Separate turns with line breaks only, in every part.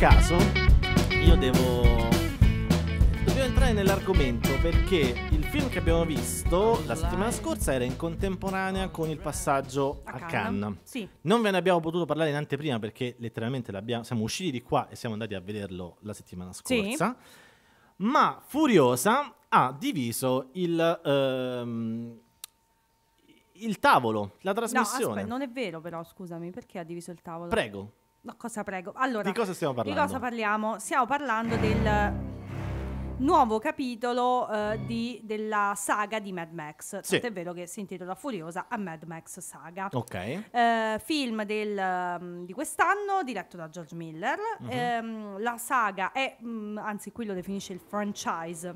caso io devo dobbiamo entrare nell'argomento perché il film che abbiamo visto la settimana scorsa era in contemporanea con il passaggio a,
A
Cannes.
Cannes, sì.
Non ve ne abbiamo potuto parlare in anteprima perché letteralmente l'abbiamo- siamo usciti di qua e siamo andati a vederlo la settimana
Sì.
scorsa. Ma Furiosa ha diviso il, ehm, il tavolo, la
No,
trasmissione.
aspetta, non è vero però, scusami, perché ha diviso il tavolo?
Prego,
No, cosa prego? Allora,
di cosa stiamo
di
parlando?
cosa parliamo? Stiamo parlando del nuovo capitolo eh, di- della saga di Mad Max.
Sì.
Tant'è vero che si intitola Furiosa a Mad Max Saga.
Ok.
Eh, film del, um, di quest'anno diretto da George Miller.
Mhm.
Ehm, la saga è, mm, anzi qui lo definisce il franchise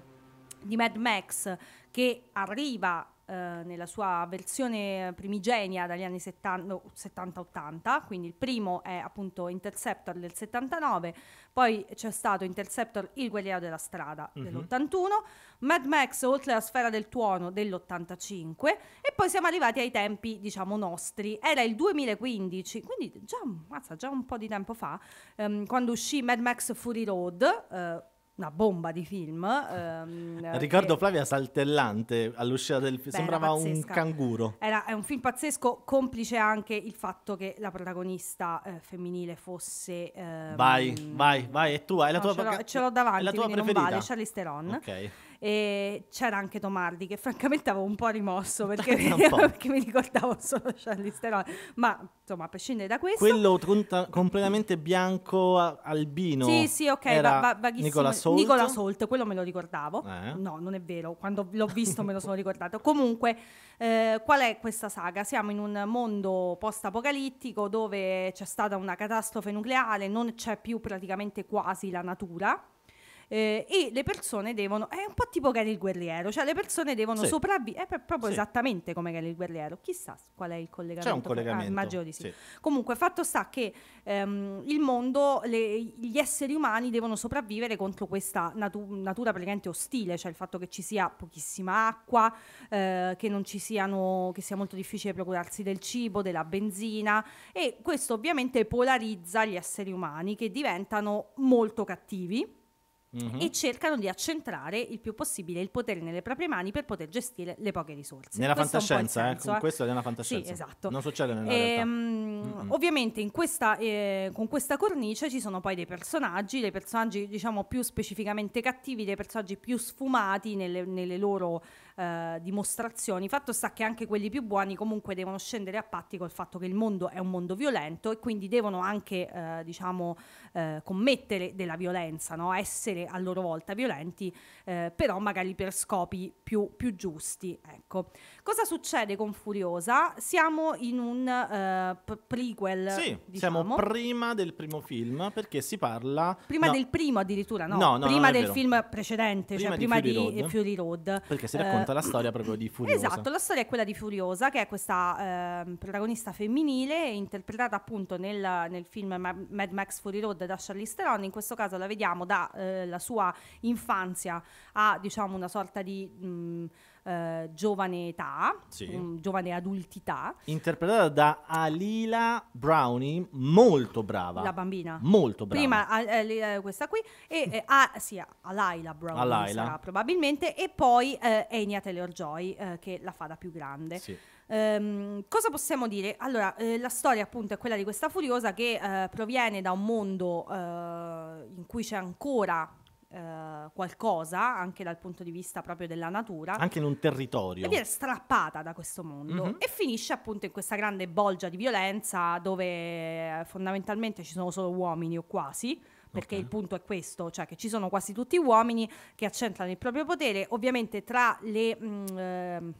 di Mad Max che arriva eh, nella sua versione primigenia dagli anni 70 70-80, quindi il primo è appunto Interceptor del 79, poi c'è stato Interceptor Il guerriero della strada
Mhm.
dell'81, Mad Max oltre la sfera del tuono dell'85 e poi siamo arrivati ai tempi diciamo nostri, era il 2015, quindi già, mazza, già un po' di tempo fa, ehm, quando uscì Mad Max Fury Road, eh, una bomba di film. ehm,
Ricordo
che-
Flavia saltellante all'uscita del film, sembrava un canguro.
Era, è un film pazzesco, complice anche il fatto che la protagonista eh, femminile fosse... ehm,
Vai, vai, vai, e tu hai la
no,
tua
ce l'ho, ce l'ho davanti,
è la tua
quindi non
preferita.
vale, Charlize Theron.
Ok.
E c'era anche Tomardi che francamente avevo un po' rimosso perché,
po'.
perché mi ricordavo solo Charlize Theron. Ma insomma, a prescindere da questo...
Quello conta- completamente bianco albino.
Sì, sì, ok,
era
va- va-.
Nicola Salt.
Nicola Salt, quello me lo ricordavo.
Eh.
No, non è vero, quando l'ho visto me lo sono ricordato. Comunque, eh, qual è questa saga? Siamo in un mondo post-apocalittico dove c'è stata una catastrofe nucleare, non c'è più praticamente quasi la natura. Eh, e le persone devono, è un po' tipo Gary il guerriero, cioè le persone devono
Sì.
sopravvivere, è proprio
Sì.
esattamente come Gary il guerriero. Chissà qual è il collegamento.
C'è un
fra-
collegamento.
Ah, immagino di sì.
sì.
Comunque, fatto sta che ehm, il mondo, le- gli esseri umani devono sopravvivere contro questa natu- natura praticamente ostile, cioè il fatto che ci sia pochissima acqua, eh, che non ci siano, che sia molto difficile procurarsi del cibo, della benzina e questo ovviamente polarizza gli esseri umani che diventano molto cattivi
Mhm.
e cercano di accentrare il più possibile il potere nelle proprie mani per poter gestire le poche risorse.
Nella
Questo
fantascienza, eh,
senso,
con
eh.
questo è nella fantascienza.
Sì, esatto.
Non succede nella
Ehm. Ovviamente in questa, eh, con questa cornice ci sono poi dei personaggi, dei personaggi diciamo più specificamente cattivi, dei personaggi più sfumati nelle, nelle loro eh, dimostrazioni. Fatto sta che anche quelli più buoni comunque devono scendere a patti col fatto che il mondo è un mondo violento e quindi devono anche eh, diciamo eh, commettere della violenza, no? essere a loro volta violenti, eh, però magari per scopi più, più giusti. Ecco. Cosa succede con Furiosa? Siamo in un eh, prequel,
Sì,
diciamo.
siamo prima del primo film perché si parla
Prima
no,
del primo addirittura, no,
No, no,
prima del
vero.
film precedente,
Prima
cioè
di
prima
Fury
di
Road.
Fury Road.
perché si
Eh,
racconta la storia proprio di Furiosa.
Esatto, la storia è quella di Furiosa, che è questa ehm, protagonista femminile, interpretata appunto nel, nel film Ma- Mad Max Fury Road da Charlize Theron. In questo caso la vediamo dalla sua infanzia a diciamo una sorta di mh, eh, giovane età,
Sì.
mh, giovane adultità,
Interpretata da Alila Brownie, molto brava.
la bambina.
Molto brava.
Prima a- eh, eh, questa qui, e eh, a, sì, a Laila Brown
Alaila.
sarà probabilmente, e poi eh, Anya Taylor-Joy eh, che la fa da più grande.
Sì.
Ehm, cosa possiamo dire? Allora, eh, la storia appunto è quella di questa furiosa che eh, proviene da un mondo eh, in cui c'è ancora eh, qualcosa, anche dal punto di vista proprio della natura.
Anche in un territorio.
E viene strappata da questo mondo
Mhm.
e finisce appunto in questa grande bolgia di violenza dove eh, fondamentalmente ci sono solo uomini o quasi. Perché
Ok.
il punto è questo, cioè che ci sono quasi tutti uomini che accentrano il proprio potere, ovviamente tra le mh, ehm,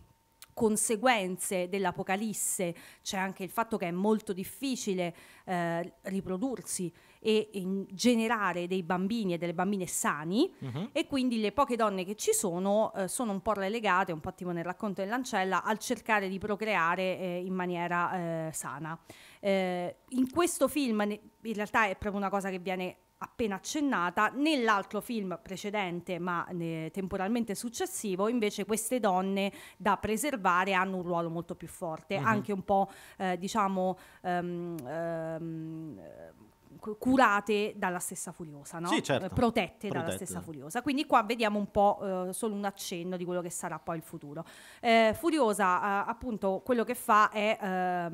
conseguenze dell'apocalisse c'è anche il fatto che è molto difficile eh, riprodursi e generare dei bambini e delle bambine sani
Mhm.
e quindi le poche donne che ci sono eh, sono un po' relegate, un po' tipo nel racconto dell'ancella, al cercare di procreare eh, in maniera eh, sana. Eh, in questo film in realtà è proprio una cosa che viene appena accennata, nell'altro film precedente ma eh, temporalmente successivo invece queste donne da preservare hanno un ruolo molto più forte,
Mhm.
anche un po' eh, diciamo ehm, ehm, curate dalla stessa Furiosa, no?
Sì, certo.
Eh, protette, dalla
Protette.
stessa Furiosa. Quindi qua vediamo un po' eh, solo un accenno di quello che sarà poi il futuro. Eh, Furiosa, eh, appunto, quello che fa è...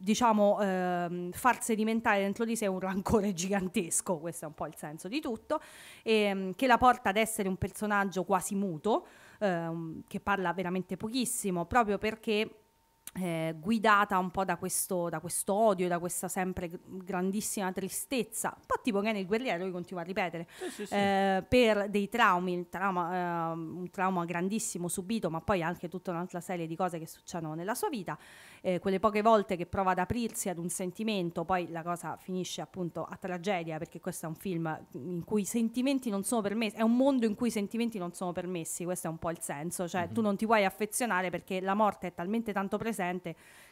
diciamo ehm, far sedimentare dentro di sé un rancore gigantesco questo è un po' il senso di tutto ehm, che la porta ad essere un personaggio quasi muto ehm, che parla veramente pochissimo proprio perché eh, guidata un po' da questo, da questo odio, da questa sempre gr- grandissima tristezza, un po' tipo che nel guerriero, io continuo a ripetere,
Sì, sì, sì.
eh, per dei traumi, trauma, ehm, un trauma grandissimo subito, ma poi anche tutta un'altra serie di cose che succedono nella sua vita. Eh, quelle poche volte che prova ad aprirsi ad un sentimento, poi la cosa finisce appunto a tragedia, perché questo è un film in cui i sentimenti non sono permessi, è un mondo in cui i sentimenti non sono permessi, questo è un po' il senso, cioè
Mhm.
tu non ti puoi affezionare perché la morte è talmente tanto presente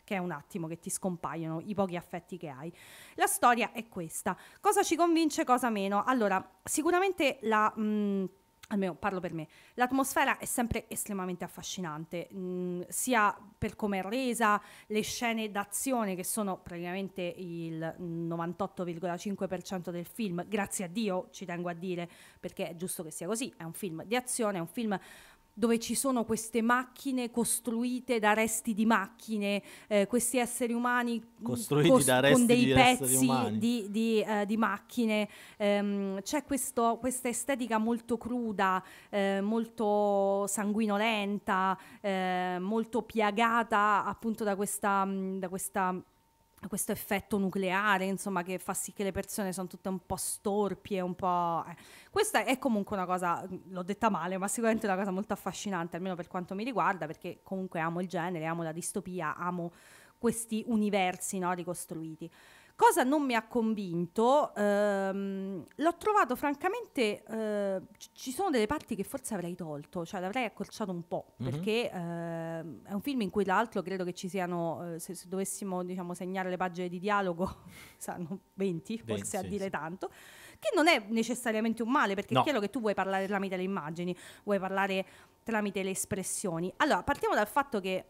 che è un attimo che ti scompaiono i pochi affetti che hai. La storia è questa. Cosa ci convince, cosa meno? Allora, sicuramente la... mh, almeno parlo per me, l'atmosfera è sempre estremamente affascinante, mh, sia per come è resa, le scene d'azione che sono praticamente il 98,5% del film, grazie a Dio ci tengo a dire, perché è giusto che sia così, è un film di azione, è un film dove ci sono queste macchine costruite da resti di macchine, eh, questi esseri umani mh,
Costruiti da resti
con dei
di
pezzi di, di, eh, di macchine. Ehm, c'è questo- questa estetica molto cruda, eh, molto sanguinolenta, eh, molto piagata appunto da questa, mh, da questa questo effetto nucleare, insomma, che fa sì che le persone sono tutte un po' storpie, un po'... eh. Questa è comunque una cosa, l'ho detta male, ma sicuramente una cosa molto affascinante, almeno per quanto mi riguarda, perché comunque amo il genere, amo la distopia, amo questi universi no, ricostruiti. Cosa non mi ha convinto? Ehm, l'ho trovato francamente, eh, ci- sono delle parti che forse avrei tolto, cioè l'avrei accorciato un po',
Mhm.
perché ehm, è un film in cui tra l'altro credo che ci siano, eh, se, se dovessimo diciamo, segnare le pagine di dialogo, saranno 20,
20,
forse a dire
sì.
tanto, che non è necessariamente un male, perché
No.
è chiaro che tu vuoi parlare tramite le immagini, vuoi parlare tramite le espressioni. Allora, partiamo dal fatto che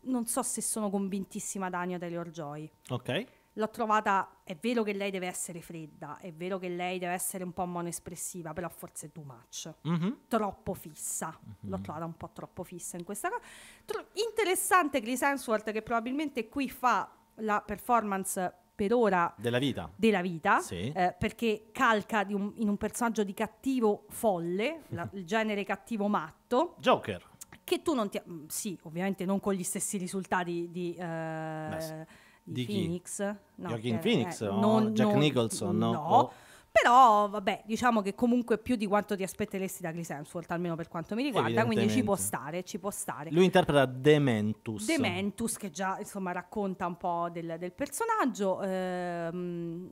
non so se sono convintissima da Anya Taylor-Joy.
Ok.
L'ho trovata, è vero che lei deve essere fredda, è vero che lei deve essere un po' monoespressiva, però forse too much,
Mhm.
troppo fissa.
Mm-hmm.
L'ho trovata un po' troppo fissa in questa cosa. Tro- interessante Chris Hemsworth che probabilmente qui fa la performance per ora
Della vita.
della vita,
Sì.
eh, perché calca un- in un personaggio di cattivo folle, la- il genere cattivo matto,
Joker.
che tu non ti... mm, Sì, ovviamente non con gli stessi risultati di... eh. Di
Di?
Phoenix no,
Joaquin Phoenix
eh,
o
non-
Jack
non-
Nicholson?
no,
O-
però vabbè diciamo che comunque più di quanto ti aspetteresti da Chris Hemsworth almeno per quanto mi riguarda quindi ci può stare ci può stare
Lui interpreta Dementus.
Dementus che già insomma racconta un po' del, del personaggio ehm,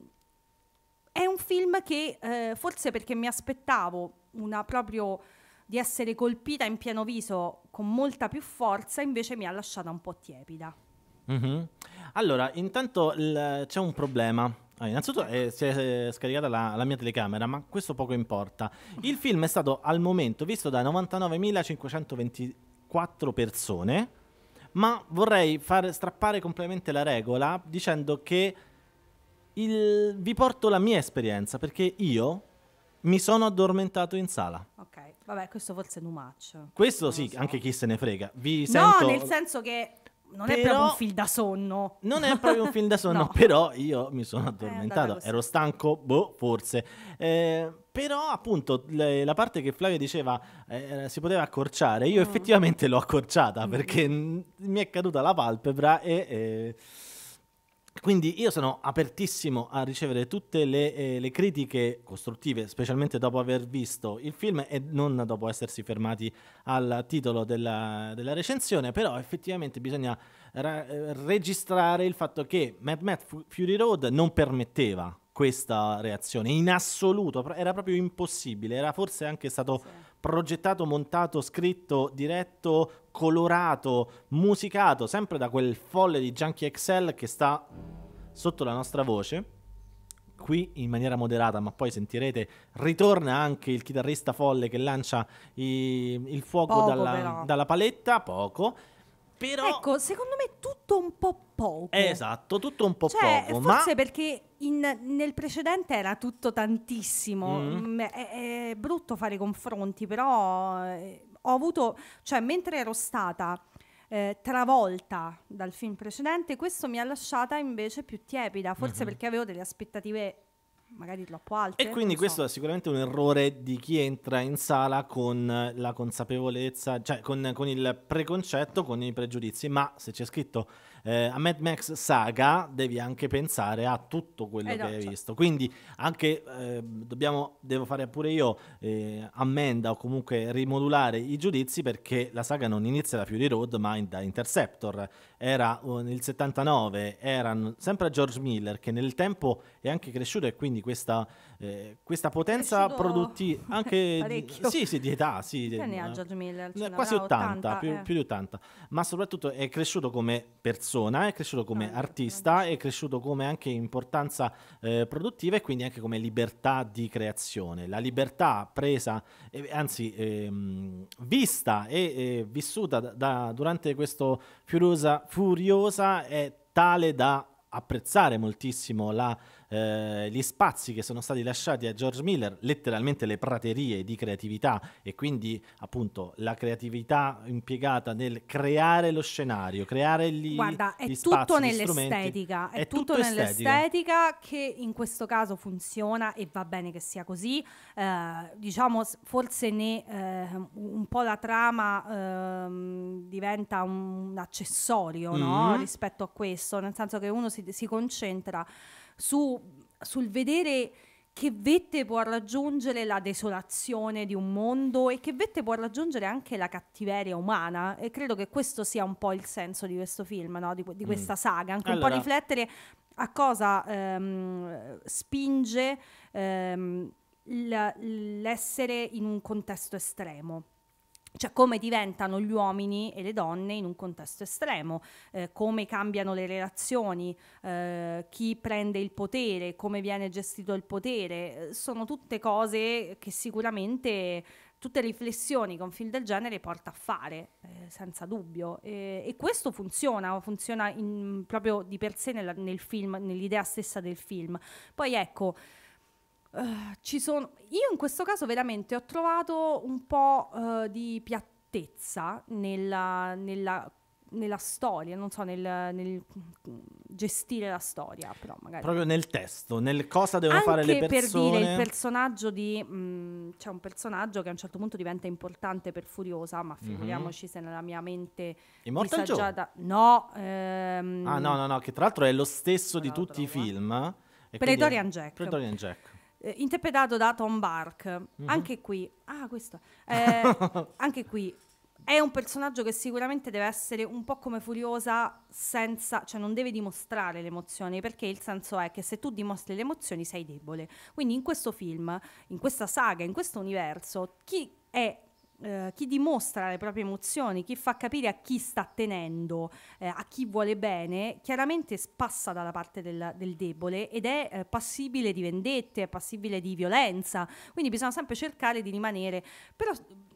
è un film che eh, forse perché mi aspettavo una proprio di essere colpita in pieno viso con molta più forza invece mi ha lasciata un po' tiepida
Mhm. Allora, intanto il- c'è un problema. Ah, innanzitutto eh, si è eh, scaricata la, la mia telecamera, ma questo poco importa. Il film è stato al momento visto da 99.524 persone, ma vorrei far strappare completamente la regola dicendo che il- vi porto la mia esperienza, perché io mi sono addormentato in sala.
ok vabbè questo forse è too much
Questo
Non
sì,
so.
anche chi se ne frega. Vi
no
sento...
nel senso che non è
Però-
proprio un film da sonno
Non è proprio un film da sonno,
No.
però io mi sono
andata
addormentato. Ero stanco, boh, forse. Eh, però, appunto, le- la parte che Flavia diceva eh, si poteva accorciare, io
Mm.
effettivamente l'ho accorciata
Mm.
perché mi è caduta la palpebra e. eh, quindi io sono apertissimo a ricevere tutte le, eh, le critiche costruttive, specialmente dopo aver visto il film e non dopo essersi fermati al titolo della, della recensione, però effettivamente bisogna ra- eh, registrare il fatto che Mad Fu- Fury Road non permetteva questa reazione in assoluto, era proprio impossibile, era forse anche stato
Sì.
Progettato, montato, scritto, diretto, colorato, musicato, sempre da quel folle di Junkie XL che sta sotto la nostra voce. Qui in maniera moderata, ma poi sentirete, ritorna anche il chitarrista folle che lancia i- il fuoco dalla, dalla paletta, poco. Però...
Ecco, secondo me tutto un po' poco.
Esatto, tutto un po'
cioè,
poco,
forse
ma...
perché in- nel precedente era tutto tantissimo.
Mm.
Mm, È, è brutto fare confronti, però eh, ho avuto, cioè, mentre ero stata eh, travolta dal film precedente, questo mi ha lasciata invece più tiepida, forse
Mhm.
perché avevo delle aspettative magari troppo alte.
E quindi questo
so.
è sicuramente un errore di chi entra in sala con la consapevolezza, cioè con, con il preconcetto, con i pregiudizi, ma se c'è scritto eh, a Mad Max Saga devi anche pensare a tutto quello
Eh
che
no,
hai
certo.
visto. Quindi anche eh, dobbiamo, devo fare pure io eh, ammenda o comunque rimodulare i giudizi perché la saga non inizia da Fury Road ma in- da Interceptor. Era nel 79, era sempre George Miller che nel tempo è anche cresciuto e quindi questa, eh, questa potenza produttiva anche di, sì, sì, di età, sì,
ha
eh,
George Miller? Ce
quasi
n'avrà
80, più, più di 80, ma soprattutto è cresciuto come persona, è cresciuto come artista, è cresciuto come anche importanza eh, produttiva e quindi anche come libertà di creazione. La libertà presa, eh, anzi ehm, vista e eh, vissuta da, da- durante questo Furiosa, Furiosa è tale da apprezzare moltissimo la, eh, gli spazi che sono stati lasciati a George Miller, letteralmente le praterie di creatività e quindi appunto la creatività impiegata nel creare lo scenario, creare gli,
Guarda, è
gli
tutto
spazi, gli strumenti.
nell'estetica, è,
È
tutto,
tutto estetica.
nell'estetica che in questo caso funziona e va bene che sia così. Eh, diciamo, forse ne eh, un po' la trama ehm, diventa un accessorio no?
Mhm.
rispetto a questo, nel senso che uno si, si concentra su- sul vedere che vette può raggiungere la desolazione di un mondo e che vette può raggiungere anche la cattiveria umana e credo che questo sia un po' il senso di questo film, no? di, di
Mm.
questa saga, anche un
Allora-
po' riflettere a cosa ehm, spinge ehm, l'essere in un contesto estremo. Cioè come diventano gli uomini e le donne in un contesto estremo, eh, come cambiano le relazioni, eh, chi prende il potere, come viene gestito il potere, eh, sono tutte cose che sicuramente, tutte riflessioni che un film del genere porta a fare, eh, senza dubbio. E, e questo funziona, funziona in- proprio di per sé nella- nel film, nell'idea stessa del film. Poi ecco, eh, ci sono, io in questo caso veramente ho trovato un po' eh, di piattezza nella, nella- nella storia, non so, nel, nel gestire la storia, però magari.
Proprio nel testo, nel cosa devono
Anche
fare le
per
persone.
dire il personaggio di mh, c'è un personaggio che a un certo punto diventa importante per Furiosa, ma
Mhm.
figuriamoci se nella mia mente
Immortal Joe.
disagiata. No, ehm,
Ah no, no, no, che tra l'altro è lo stesso di
Ora lo
tutti i
eh.
film. e quindi-
Pretorian Jack.
Pretorian Jack.
Eh, interpretato da Tom Bark.
Mhm.
Anche qui, ah, questo, eh, anche qui è un personaggio che sicuramente deve essere un po' come Furiosa, senza, cioè non deve dimostrare le emozioni, perché il senso è che se tu dimostri le emozioni sei debole. Quindi in questo film, in questa saga, in questo universo, chi è eh, chi dimostra le proprie emozioni, chi fa capire a chi sta tenendo, eh, a chi vuole bene, chiaramente passa dalla parte del, del debole ed è eh, passibile di vendette, è passibile di violenza. Quindi bisogna sempre cercare di rimanere. Però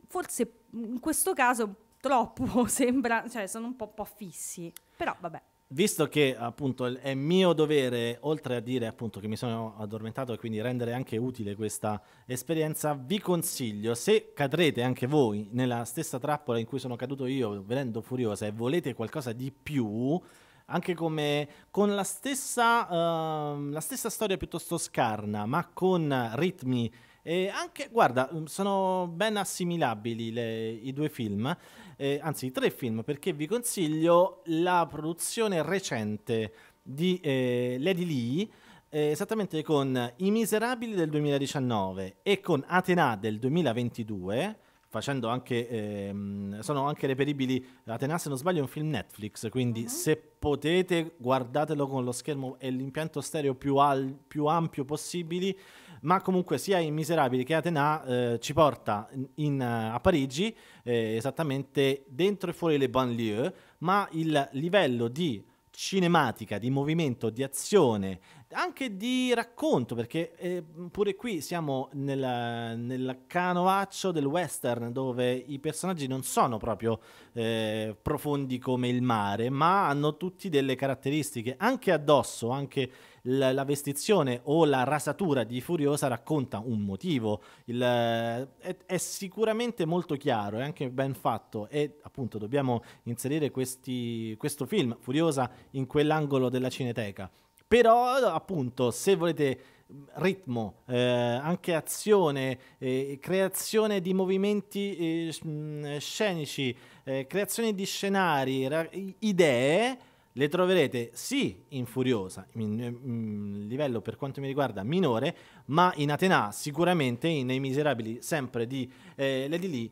forse in questo caso troppo sembra, cioè sono un po', po' fissi. Però vabbè.
Visto che appunto è mio dovere, oltre a dire appunto che mi sono addormentato e quindi rendere anche utile questa esperienza, vi consiglio, se cadrete anche voi nella stessa trappola in cui sono caduto io, venendo furiosa, e volete qualcosa di più, anche come con la stessa, ehm, la stessa storia piuttosto scarna, ma con ritmi e anche, guarda, sono ben assimilabili le- i due film eh, anzi tre film, perché vi consiglio la produzione recente di eh, Lady Lee, eh, esattamente con I Miserabili del 2019 e con Atena del 2022. Facendo anche, ehm, sono anche reperibili. Atena, se non sbaglio, è un film Netflix. Quindi,
Mhm.
se potete, guardatelo con lo schermo e l'impianto stereo più, al- più ampio possibili ma comunque sia in Miserabili che Atena eh, ci porta in, eh, a Parigi, eh, esattamente dentro e fuori le banlieue, ma il livello di cinematica, di movimento, di azione anche di racconto, perché eh, pure qui siamo nel, nel canovaccio del western dove i personaggi non sono proprio eh, profondi come il mare, ma hanno tutti delle caratteristiche. Anche addosso, anche la, la vestizione o la rasatura di Furiosa racconta un motivo. Il, è, è, sicuramente molto chiaro, è anche ben fatto e appunto dobbiamo inserire questi, questo film, Furiosa, in quell'angolo della cineteca però, appunto, se volete ritmo, eh, anche azione, eh, creazione di movimenti eh, scenici, eh, creazione di scenari, ra- idee, le troverete sì in Furiosa, in, in, livello per quanto mi riguarda minore, ma in Atena sicuramente, in Nei Miserabili sempre di eh, Lady Lee,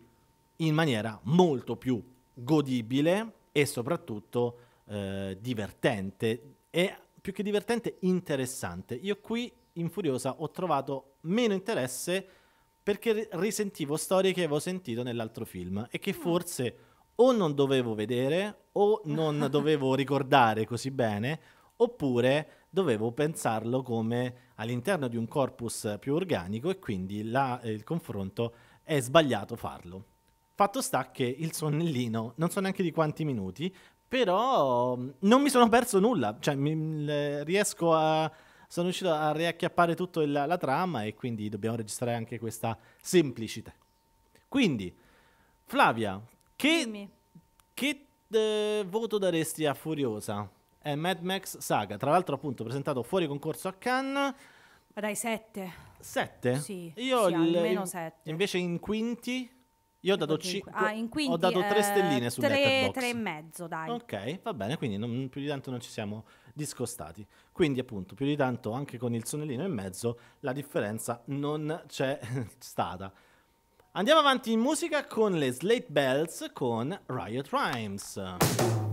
in maniera molto più godibile e soprattutto eh, divertente. E più che divertente, interessante. Io qui in Furiosa ho trovato meno interesse perché risentivo storie che avevo sentito nell'altro film e che mm. forse o non dovevo vedere o non dovevo ricordare così bene oppure dovevo pensarlo come all'interno di un corpus più organico e quindi la, il confronto è sbagliato farlo. Fatto sta che il sonnellino non so neanche di quanti minuti, però mm, non mi sono perso nulla, cioè mi, le, riesco a... Sono riuscito a riacchiappare tutta la, trama e quindi dobbiamo registrare anche questa semplicità. Quindi, Flavia, che, che eh, voto daresti a Furiosa? È Mad Max Saga, tra l'altro appunto presentato fuori concorso a Cannes.
Ma dai, 7.
7?
Sì,
Io
sì, almeno 7.
Invece in quinti io ho dato,
ci... ah, quinti,
ho dato tre stelline su
tre,
Letterboxd.
Tre e mezzo, dai.
Ok, va bene, quindi non, più di tanto non ci siamo discostati. Quindi appunto, più di tanto anche con il sonnellino in mezzo la differenza non c'è stata. Andiamo avanti in musica con le Slate Bells con Riot Rhymes.